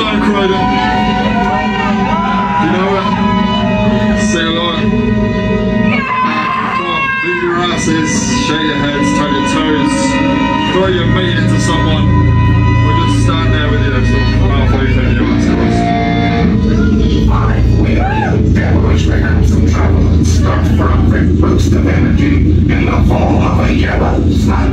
time, Croydon. You know what? Sing along. Come on, move your asses, shake your heads, turn your toes, throw your meat into someone. Or just stand there with you. sort of mouth open, your ass I will, you devilish ransom travelers, stuck from most of energy in the fall of a yellow sun.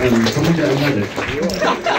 うん、そこじゃないで。